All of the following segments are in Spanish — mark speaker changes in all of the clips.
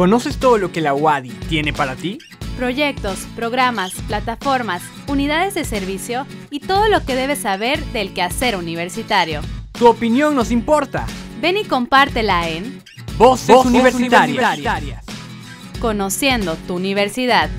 Speaker 1: ¿Conoces todo lo que la UADI tiene para ti?
Speaker 2: Proyectos, programas, plataformas, unidades de servicio y todo lo que debes saber del quehacer universitario.
Speaker 1: Tu opinión nos importa.
Speaker 2: Ven y compártela en
Speaker 1: Voces, universitarias.
Speaker 2: Conociendo tu universidad.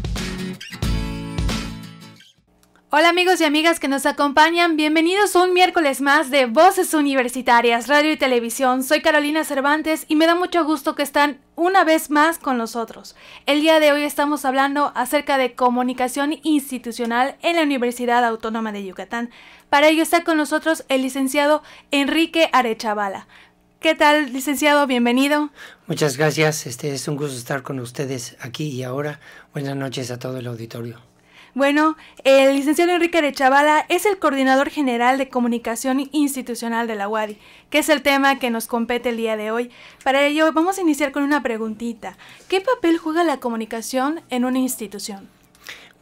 Speaker 2: Hola amigos y amigas que nos acompañan, bienvenidos un miércoles más de Voces Universitarias, Radio y Televisión. Soy Carolina Cervantes y me da mucho gusto que están una vez más con nosotros. El día de hoy estamos hablando acerca de comunicación institucional en la Universidad Autónoma de Yucatán. Para ello está con nosotros el licenciado Enrique Arechavala. ¿Qué tal, licenciado? Bienvenido.
Speaker 3: Muchas gracias. Este es un gusto estar con ustedes aquí y ahora. Buenas noches a todo el auditorio.
Speaker 2: Bueno, el licenciado Enrique Arechavala es el coordinador general de comunicación institucional de la UADI, que es el tema que nos compete el día de hoy. Para ello, vamos a iniciar con una preguntita. ¿Qué papel juega la comunicación en una institución?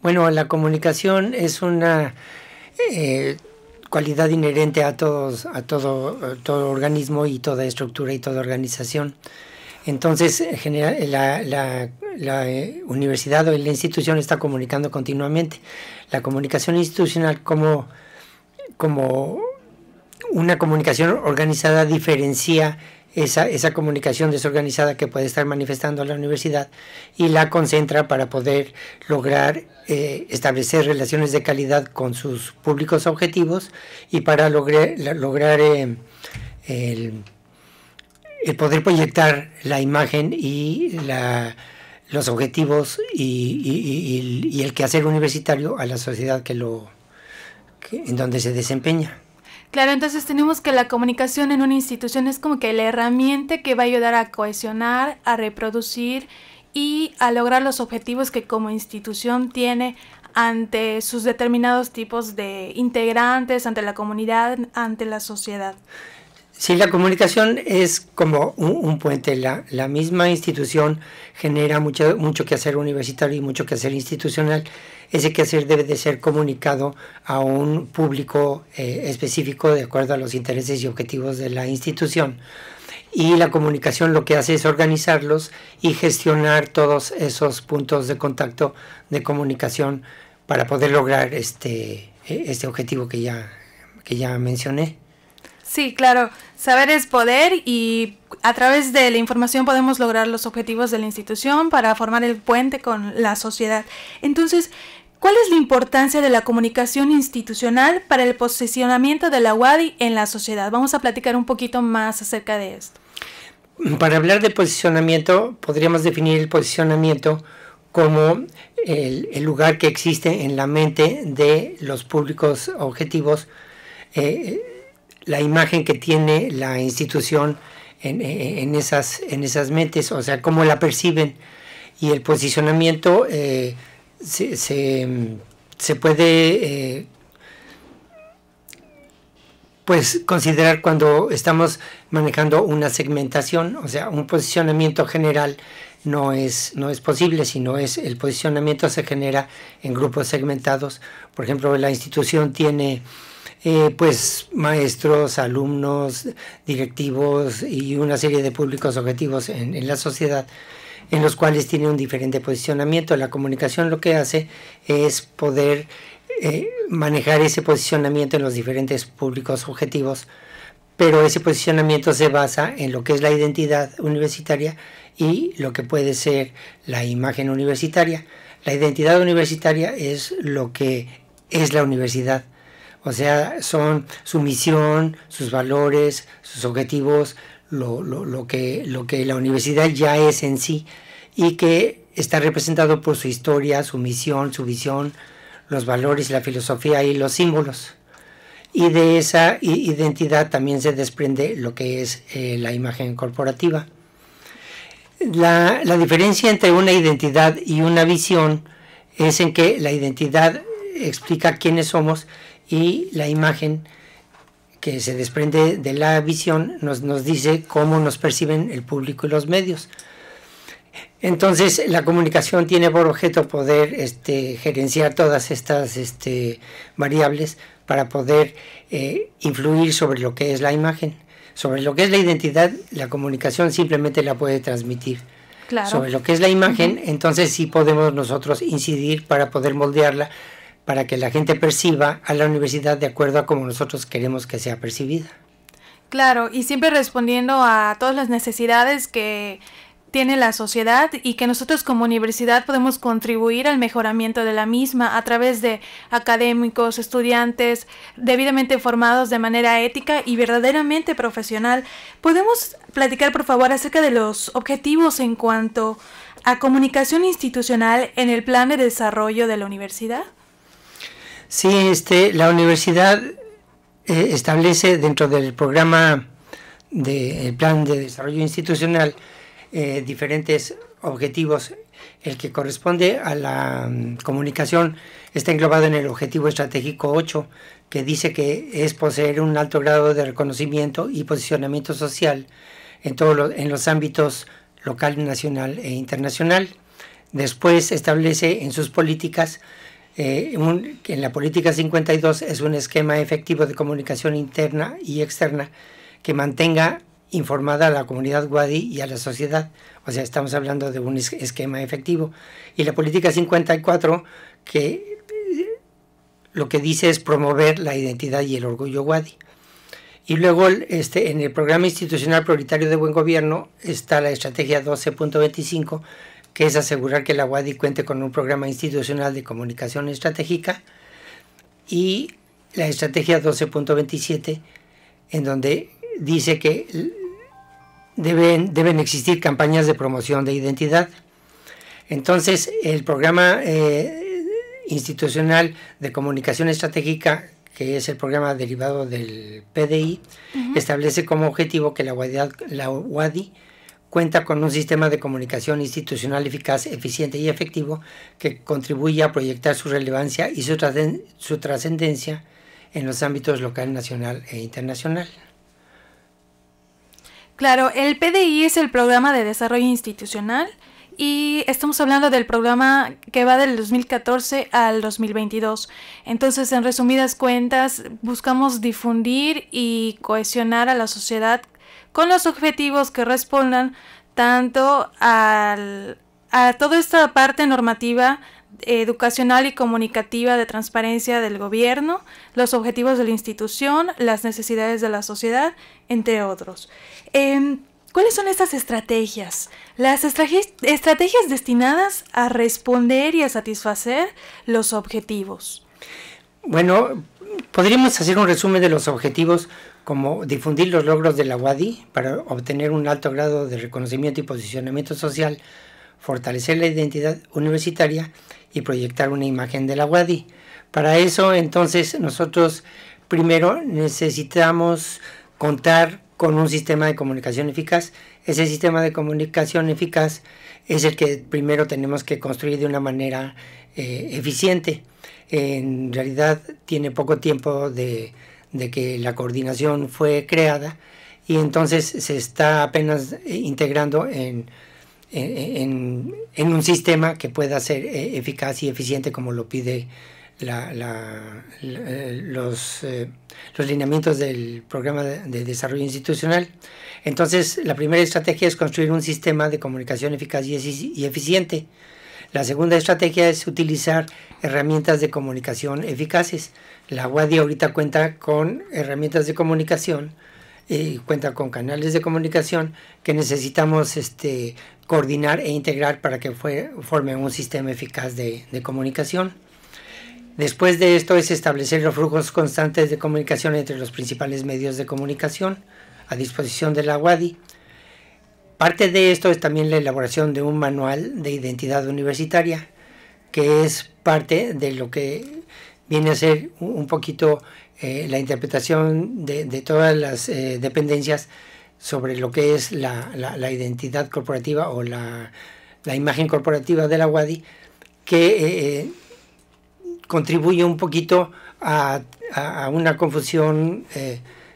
Speaker 3: Bueno, la comunicación es una eh, cualidad inherente a todos, a todo, todo organismo y toda estructura y toda organización. Entonces, la, la, eh, universidad o la institución está comunicando continuamente. La comunicación institucional como, como una comunicación organizada diferencia esa, esa comunicación desorganizada que puede estar manifestando la universidad y la concentra para poder lograr eh, establecer relaciones de calidad con sus públicos objetivos y para lograr, lograr eh, el, poder proyectar la imagen y la, los objetivos y, el quehacer universitario a la sociedad que lo, en donde se desempeña.
Speaker 2: Claro, entonces tenemos que la comunicación en una institución es como que la herramienta que va a ayudar a cohesionar, a reproducir y a lograr los objetivos que como institución tiene ante sus determinados tipos de integrantes, ante la comunidad, ante la sociedad.
Speaker 3: Sí, la comunicación es como un, puente. La, misma institución genera mucho, mucho que hacer universitario y mucho que hacer institucional ese quehacer debe de ser comunicado a un público eh, específico de acuerdo a los intereses y objetivos de la institución. Y la comunicación lo que hace es organizarlos y gestionar todos esos puntos de contacto de comunicación para poder lograr este, e, este objetivo que ya, que ya mencioné.
Speaker 2: Sí, claro. Saber es poder y a través de la información podemos lograr los objetivos de la institución para formar el puente con la sociedad. Entonces, ¿Cuál es la importancia de la comunicación institucional para el posicionamiento de la UADI en la sociedad? Vamos a platicar un poquito más acerca de esto.
Speaker 3: Para hablar de posicionamiento, podríamos definir el posicionamiento como el, lugar que existe en la mente de los públicos objetivos, eh, la imagen que tiene la institución en, esas, en esas mentes, o sea, cómo la perciben. Y el posicionamiento eh, se, se, puede eh, pues considerar cuando estamos manejando una segmentación, o sea, un posicionamiento general no es, no es posible, sino es el posicionamiento se genera en grupos segmentados. Por ejemplo, la institución tiene eh, pues maestros, alumnos, directivos y una serie de públicos objetivos en, la sociedad en los cuales tiene un diferente posicionamiento. La comunicación lo que hace es poder eh, manejar ese posicionamiento en los diferentes públicos objetivos, pero ese posicionamiento se basa en lo que es la identidad universitaria y lo que puede ser la imagen universitaria. La identidad universitaria es lo que es la universidad. O sea, son su misión, sus valores, sus objetivos, lo, lo, lo, que, lo que la universidad ya es en sí y que está representado por su historia, su misión, su visión, los valores, la filosofía y los símbolos. Y de esa identidad también se desprende lo que es eh, la imagen corporativa. La, la diferencia entre una identidad y una visión es en que la identidad explica quiénes somos y la imagen que se desprende de la visión nos, nos dice cómo nos perciben el público y los medios. Entonces, la comunicación tiene por objeto poder este, gerenciar todas estas este, variables para poder eh, influir sobre lo que es la imagen. Sobre lo que es la identidad, la comunicación simplemente la puede transmitir. sobre lo que es la imagen, entonces sí podemos nosotros incidir para poder moldearla para que la gente perciba a la universidad de acuerdo a como nosotros queremos que sea percibida.
Speaker 2: Claro, y siempre respondiendo a todas las necesidades que tiene la sociedad y que nosotros como universidad podemos contribuir al mejoramiento de la misma a través de académicos, estudiantes debidamente formados de manera ética y verdaderamente profesional. ¿Podemos platicar por favor acerca de los objetivos en cuanto a comunicación institucional en el plan de desarrollo de la universidad?
Speaker 3: Sí, este, la universidad eh, establece dentro del programa del plan de desarrollo institucional eh, diferentes objetivos. El que corresponde a la mm, comunicación está englobado en el objetivo estratégico 8, que dice que es poseer un alto grado de reconocimiento y posicionamiento social en, todos en los ámbitos local, nacional e internacional. Después establece en sus políticas eh, en la política 52 es un esquema efectivo de comunicación interna y externa que mantenga informada a la comunidad Wadi y a la sociedad. O sea, estamos hablando de un esquema efectivo. Y la política 54 que eh, lo que dice es promover la identidad y el orgullo Wadi. Y luego este, en el programa institucional prioritario de buen gobierno está la estrategia 12.25 que es asegurar que la UADI cuente con un programa institucional de comunicación estratégica, y la estrategia 12.27, en donde dice que deben, deben existir campañas de promoción de identidad. Entonces, el programa eh, institucional de comunicación estratégica, que es el programa derivado del PDI, establece como objetivo que la la UADI cuenta con un sistema de comunicación institucional eficaz, eficiente y efectivo que contribuye a proyectar su relevancia y su trascendencia en los ámbitos local, nacional e internacional.
Speaker 2: Claro, el PDI es el Programa de Desarrollo Institucional y estamos hablando del programa que va del 2014 al 2022. Entonces, en resumidas cuentas, buscamos difundir y cohesionar a la sociedad con los objetivos que respondan tanto al, a toda esta parte normativa educacional y comunicativa de transparencia del gobierno, los objetivos de la institución, las necesidades de la sociedad, entre otros. Em, ¿Cuáles son estas estrategias? Las estrategias destinadas a responder y a satisfacer los objetivos.
Speaker 3: Bueno, podríamos hacer un resumen de los objetivos como difundir los logros de la UADI para obtener un alto grado de reconocimiento y posicionamiento social, fortalecer la identidad universitaria y proyectar una imagen de la UADI. Para eso, entonces, nosotros primero necesitamos contar con un sistema de comunicación eficaz. Ese sistema de comunicación eficaz es el que primero tenemos que construir de una manera eh, eficiente. En realidad tiene poco tiempo de, de que la coordinación fue creada y entonces se está apenas eh, integrando en, en, un sistema que pueda ser eh, eficaz y eficiente como lo pide eh, los, los lineamientos del programa de, desarrollo institucional. Entonces, la primera estrategia es construir un sistema de comunicación eficaz y eficiente. La segunda estrategia es utilizar herramientas de comunicación eficaces. La UADI ahorita cuenta con herramientas de comunicación y cuenta con canales de comunicación que necesitamos este, coordinar e integrar para que forme un sistema eficaz de, de comunicación. Después de esto es establecer los flujos constantes de comunicación entre los principales medios de comunicación a disposición de la UADI. Parte de esto es también la elaboración de un manual de identidad universitaria, que es parte de lo que viene a ser un poquito eh, la interpretación de, todas las eh, dependencias sobre lo que es la, identidad corporativa o la, imagen corporativa de la WADI, que eh, contribuye un poquito a, una confusión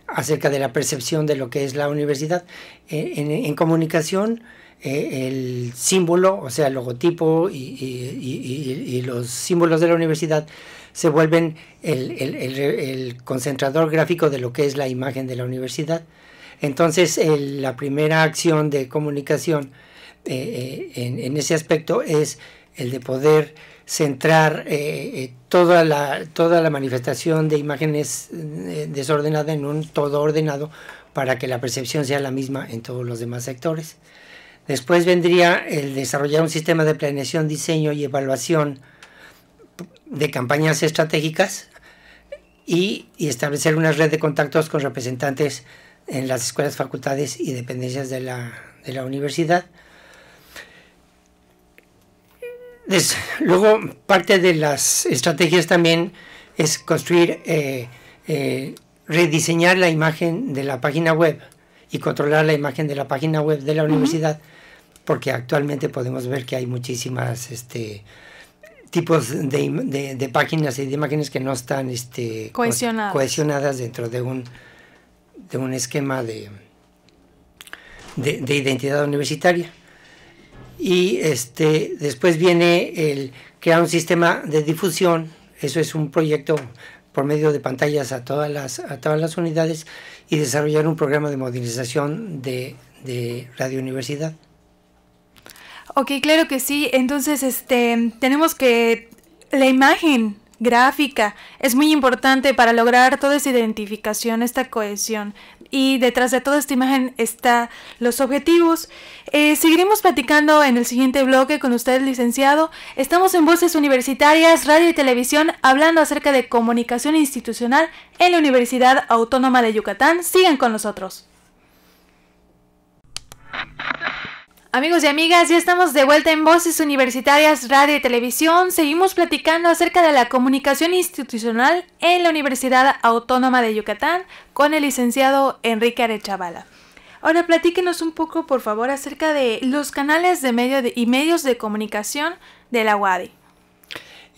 Speaker 3: acerca de la percepción de lo que es la universidad. En, comunicación, el símbolo, o sea, el logotipo y, los símbolos de la universidad se vuelven el, concentrador gráfico de lo que es la imagen de la universidad. Entonces, la primera acción de comunicación eh, en, ese aspecto es el de poder centrar toda, la, toda la manifestación de imágenes desordenadas en un todo ordenado para que la percepción sea la misma en todos los demás sectores. Después vendría el desarrollar un sistema de planeación, diseño y evaluación de campañas estratégicas y, establecer una red de contactos con representantes en las escuelas, facultades y dependencias de la, universidad. luego, parte de las estrategias también es construir, eh, eh, rediseñar la imagen de la página web y controlar la imagen de la página web de la universidad porque actualmente podemos ver que hay muchísimas este, tipos de, páginas y de imágenes que no están este, cohesionadas. dentro de un, de un esquema de, de, identidad universitaria. Y este, después viene el crear un sistema de difusión, eso es un proyecto por medio de pantallas a todas las, a todas las unidades y desarrollar un programa de modernización de, de Radio Universidad.
Speaker 2: Ok, claro que sí. Entonces, este, tenemos que la imagen gráfica es muy importante para lograr toda esa identificación, esta cohesión. Y detrás de toda esta imagen están los objetivos. Eh, seguiremos platicando en el siguiente bloque con usted, licenciado. Estamos en Voces Universitarias, Radio y Televisión, hablando acerca de comunicación institucional en la Universidad Autónoma de Yucatán. Sigan con nosotros. Amigos y amigas, ya estamos de vuelta en Voces Universitarias Radio y Televisión. Seguimos platicando acerca de la comunicación institucional en la Universidad Autónoma de Yucatán con el licenciado Enrique Arechavala. Ahora platíquenos un poco, por favor, acerca de los canales de medio y medios de comunicación de la UADI.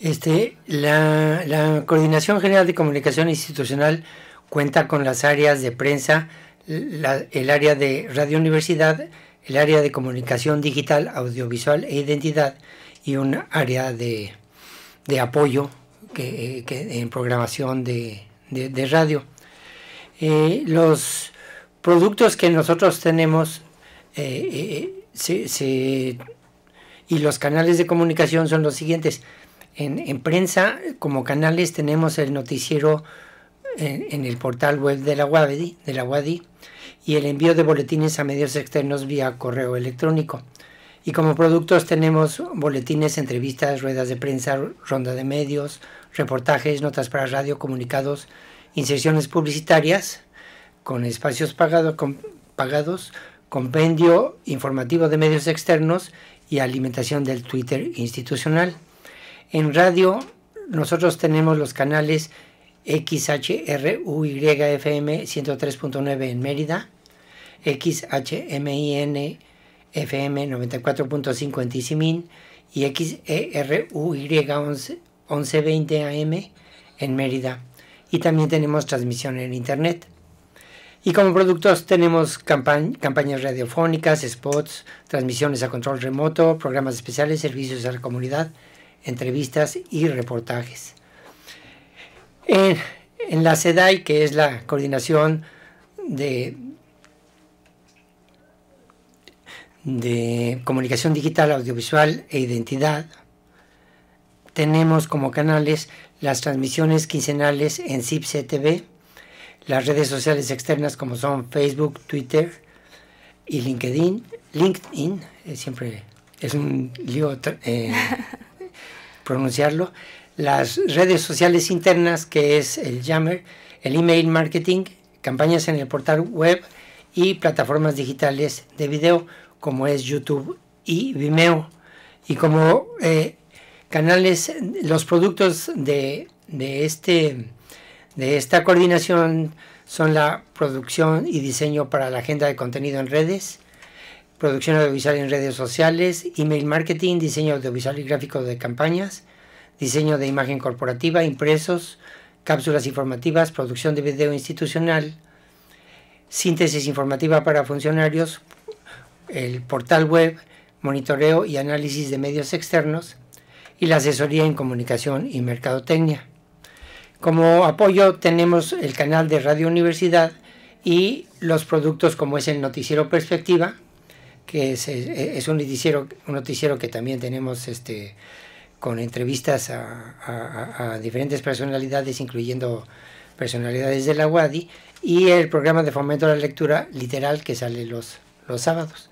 Speaker 3: Este, la, Coordinación General de Comunicación Institucional cuenta con las áreas de prensa, el área de Radio Universidad, el área de comunicación digital, audiovisual e identidad y un área de, apoyo que, en programación de, radio. Eh, los productos que nosotros tenemos eh, eh, y los canales de comunicación son los siguientes. En, prensa, como canales, tenemos el noticiero en, el portal web de la WADI, de la WADI y el envío de boletines a medios externos vía correo electrónico. Y como productos tenemos boletines, entrevistas, ruedas de prensa, ronda de medios, reportajes, notas para radio, comunicados, inserciones publicitarias con espacios pagados, compendio informativo de medios externos y alimentación del Twitter institucional. En radio nosotros tenemos los canales XHRUYFM 103.9 en Mérida, XHMIN FM 94.5 en Tizimín y XERUY 1120 AM en Mérida. Y también tenemos transmisión en Internet. Y como productos tenemos campañas radiofónicas, spots, transmisiones a control remoto, programas especiales, servicios a la comunidad, entrevistas y reportajes. En, en la SEDAI, que es la coordinación de de comunicación digital, audiovisual e identidad, tenemos como canales las transmisiones quincenales en CIPC las redes sociales externas como son Facebook, Twitter y LinkedIn. LinkedIn, eh, siempre es un lío eh, pronunciarlo. Las redes sociales internas, que es el Jammer, el email marketing, campañas en el portal web y plataformas digitales de video como es YouTube y Vimeo. Y como eh, canales, los productos de, este, de esta coordinación son la producción y diseño para la agenda de contenido en redes, producción audiovisual en redes sociales, email marketing, diseño audiovisual y gráfico de campañas, diseño de imagen corporativa, impresos, cápsulas informativas, producción de video institucional, síntesis informativa para funcionarios, el portal web, monitoreo y análisis de medios externos y la asesoría en comunicación y mercadotecnia. Como apoyo tenemos el canal de Radio Universidad y los productos como es el Noticiero Perspectiva, que es, un, noticiero, un noticiero que también tenemos este, con entrevistas a, a, diferentes personalidades, incluyendo personalidades de la UADI, y el programa de fomento de la lectura literal que sale los, los sábados.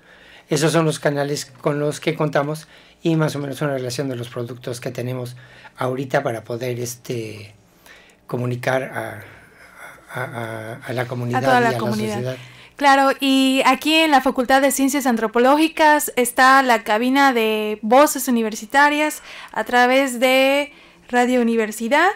Speaker 3: Esos son los canales con los que contamos y más o menos una relación de los productos que tenemos ahorita para poder este, comunicar a, a, la comunidad
Speaker 2: y a la sociedad. Claro, y aquí en la Facultad de Ciencias Antropológicas está la cabina de voces universitarias a través de Radio Universidad.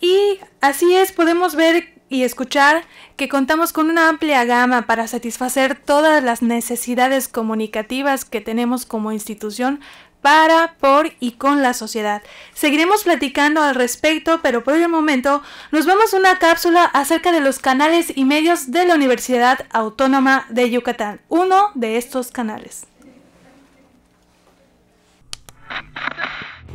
Speaker 2: Y así es, podemos ver y escuchar que contamos con una amplia gama para satisfacer todas las necesidades comunicativas que tenemos como institución para, por y con la sociedad. Seguiremos platicando al respecto, pero por el momento nos vamos a una cápsula acerca de los canales y medios de la Universidad Autónoma de Yucatán, uno de estos canales.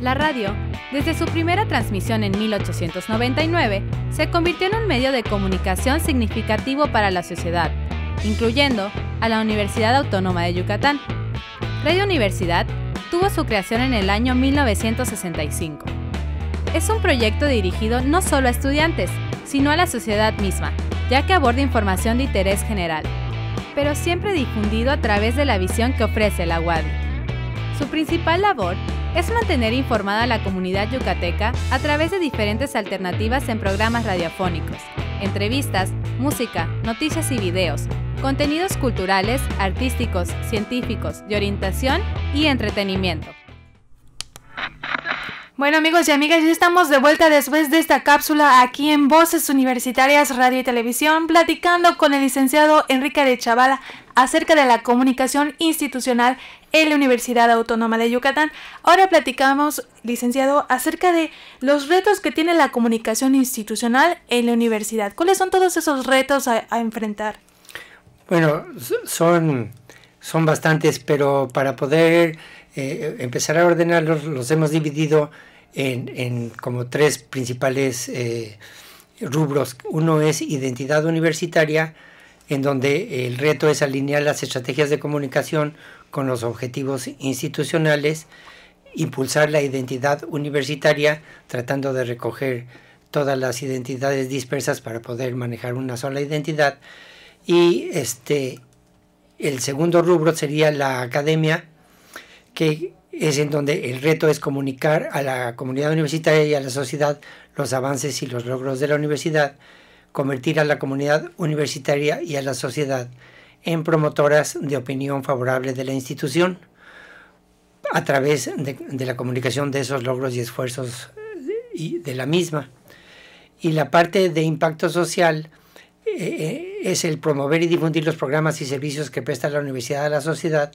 Speaker 4: La radio, desde su primera transmisión en 1899, se convirtió en un medio de comunicación significativo para la sociedad, incluyendo a la Universidad Autónoma de Yucatán. Radio Universidad tuvo su creación en el año 1965. Es un proyecto dirigido no solo a estudiantes, sino a la sociedad misma, ya que aborda información de interés general, pero siempre difundido a través de la visión que ofrece la UAD. Su principal labor es mantener informada a la comunidad yucateca a través de diferentes alternativas en programas radiofónicos, entrevistas, música, noticias y videos, contenidos culturales, artísticos, científicos, de orientación y entretenimiento.
Speaker 2: Bueno amigos y amigas, ya estamos de vuelta después de esta cápsula aquí en Voces Universitarias Radio y Televisión, platicando con el licenciado Enrique de Chavala acerca de la comunicación institucional en la Universidad Autónoma de Yucatán. Ahora platicamos, licenciado, acerca de los retos que tiene la comunicación institucional en la universidad. ¿Cuáles son todos esos retos a enfrentar?
Speaker 3: Bueno, son, son bastantes, pero para poder eh, empezar a ordenarlos los hemos dividido en, en como tres principales eh, rubros. Uno es identidad universitaria, en donde el reto es alinear las estrategias de comunicación con los objetivos institucionales, impulsar la identidad universitaria, tratando de recoger todas las identidades dispersas para poder manejar una sola identidad. Y este, el segundo rubro sería la academia, que es en donde el reto es comunicar a la comunidad universitaria y a la sociedad los avances y los logros de la universidad, convertir a la comunidad universitaria y a la sociedad en promotoras de opinión favorable de la institución a través de, de la comunicación de esos logros y esfuerzos y de la misma. Y la parte de impacto social eh, es el promover y difundir los programas y servicios que presta la universidad a la sociedad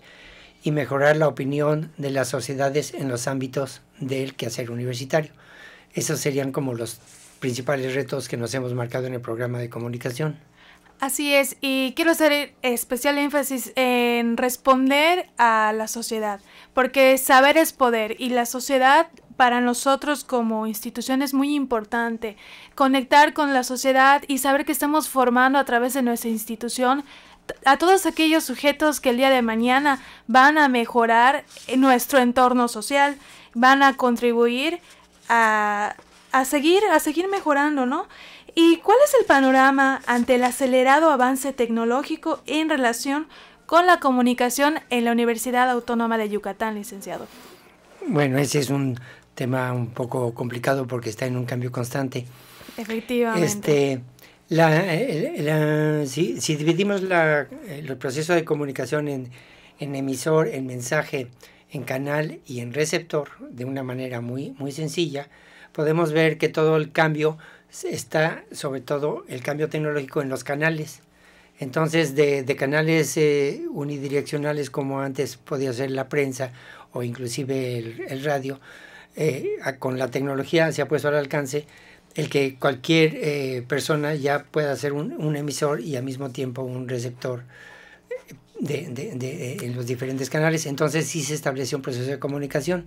Speaker 3: y mejorar la opinión de las sociedades en los ámbitos del quehacer universitario. Esos serían como los principales retos que nos hemos marcado en el programa de comunicación.
Speaker 2: Así es, y quiero hacer especial énfasis en responder a la sociedad, porque saber es poder y la sociedad para nosotros como institución es muy importante. Conectar con la sociedad y saber que estamos formando a través de nuestra institución a todos aquellos sujetos que el día de mañana van a mejorar nuestro entorno social, van a contribuir a, a seguir, a seguir mejorando, ¿no? ¿Y cuál es el panorama ante el acelerado avance tecnológico en relación con la comunicación en la Universidad Autónoma de Yucatán, licenciado?
Speaker 3: Bueno, ese es un tema un poco complicado porque está en un cambio constante.
Speaker 2: Efectivamente.
Speaker 3: Este, la, si, si, dividimos la, el proceso de comunicación en, en, emisor, en mensaje, en canal y en receptor de una manera muy, muy sencilla, podemos ver que todo el cambio está, sobre todo el cambio tecnológico en los canales. Entonces, de, canales eh, unidireccionales como antes podía ser la prensa o inclusive el, radio, eh, con la tecnología se ha puesto al alcance el que cualquier eh, persona ya pueda ser un, emisor y al mismo tiempo un receptor de, de, en los diferentes canales. Entonces sí se estableció un proceso de comunicación.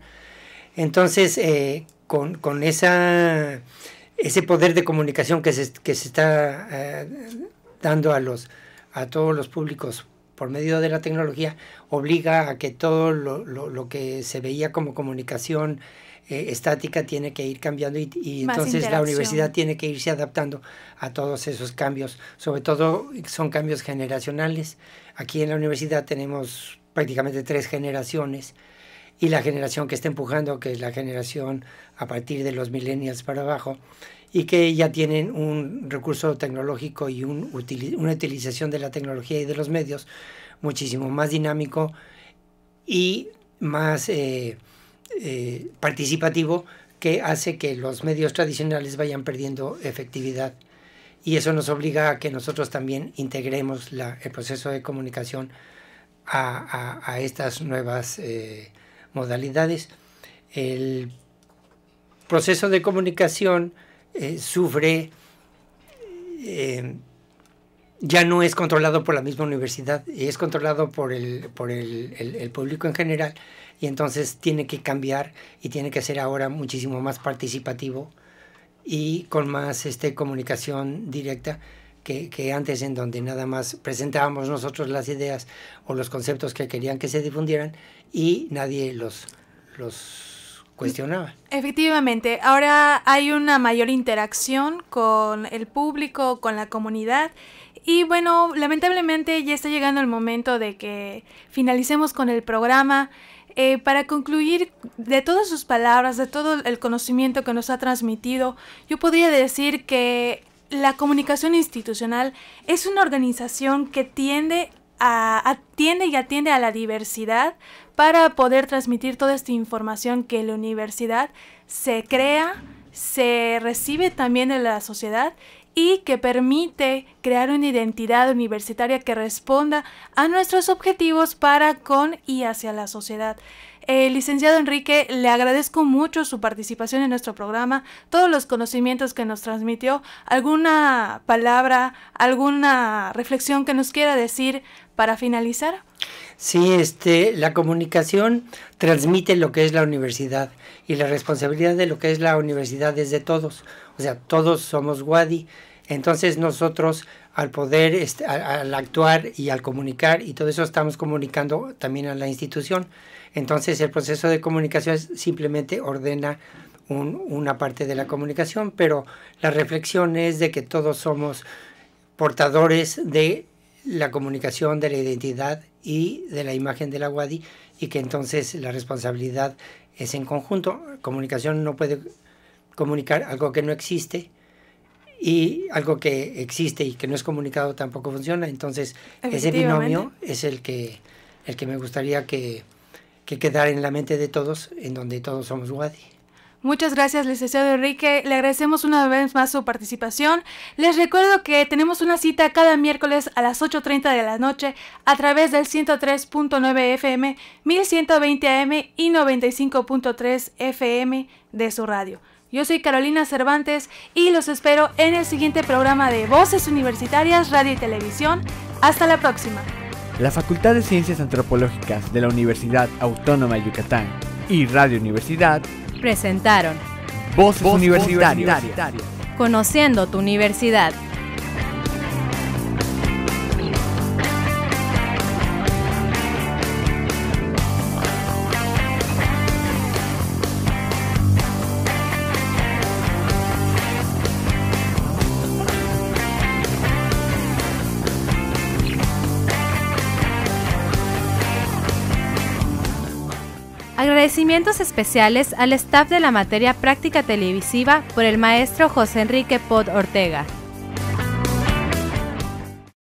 Speaker 3: Entonces, eh, con, con, esa, ese poder de comunicación que se, que se está dando a, los, a todos los públicos por medio de la tecnología obliga a que todo lo, lo, que se veía como comunicación eh, estática tiene que ir cambiando y, y entonces la universidad tiene que irse adaptando a todos esos cambios. Sobre todo son cambios generacionales. Aquí en la universidad tenemos prácticamente tres generaciones y la generación que está empujando, que es la generación a partir de los millennials para abajo, y que ya tienen un recurso tecnológico y un, una utilización de la tecnología y de los medios muchísimo más dinámico y más eh, eh, participativo que hace que los medios tradicionales vayan perdiendo efectividad. Y eso nos obliga a que nosotros también integremos la, el proceso de comunicación a, a, estas nuevas eh, modalidades. El proceso de comunicación eh, sufre, eh, ya no es controlado por la misma universidad, es controlado por, el, por el, público en general y entonces tiene que cambiar y tiene que ser ahora muchísimo más participativo y con más este, comunicación directa que, antes en donde nada más presentábamos nosotros las ideas o los conceptos que querían que se difundieran y nadie los, los cuestionaba.
Speaker 2: Efectivamente, ahora hay una mayor interacción con el público, con la comunidad. Y bueno, lamentablemente ya está llegando el momento de que finalicemos con el programa. Eh, para concluir, de todas sus palabras, de todo el conocimiento que nos ha transmitido, yo podría decir que la comunicación institucional es una organización que tiende atiende y atiende a la diversidad para poder transmitir toda esta información que la universidad se crea, se recibe también de la sociedad y que permite crear una identidad universitaria que responda a nuestros objetivos para con y hacia la sociedad. Eh, licenciado Enrique, le agradezco mucho su participación en nuestro programa, todos los conocimientos que nos transmitió, alguna palabra, alguna reflexión que nos quiera decir para finalizar.
Speaker 3: Sí, este, la comunicación transmite lo que es la universidad y la responsabilidad de lo que es la universidad es de todos. O sea, todos somos Wadi. Entonces nosotros al poder, este, al, actuar y al comunicar y todo eso estamos comunicando también a la institución. Entonces el proceso de comunicación simplemente ordena una parte de la comunicación, pero la reflexión es de que todos somos portadores de la comunicación de la identidad y de la imagen de la WADI y que entonces la responsabilidad es en conjunto. Comunicación no puede comunicar algo que no existe y algo que existe y que no es comunicado tampoco funciona. Entonces ese binomio es el que, el que me gustaría que, que quedara en la mente de todos, en donde todos somos WADI.
Speaker 2: Muchas gracias, licenciado Enrique. Le agradecemos una vez más su participación. Les recuerdo que tenemos una cita cada miércoles a las 8.30 de la noche a través del 103.9 FM, 1120 AM y 95.3 FM de su radio. Yo soy Carolina Cervantes y los espero en el siguiente programa de Voces Universitarias, Radio y Televisión. Hasta la próxima.
Speaker 1: La Facultad de Ciencias Antropológicas de la Universidad Autónoma de Yucatán y Radio Universidad
Speaker 4: presentaron
Speaker 1: Voces, Universitarias.
Speaker 4: Conociendo tu universidad. Agradecimientos especiales al staff de la materia práctica televisiva por el maestro José Enrique Pod Ortega.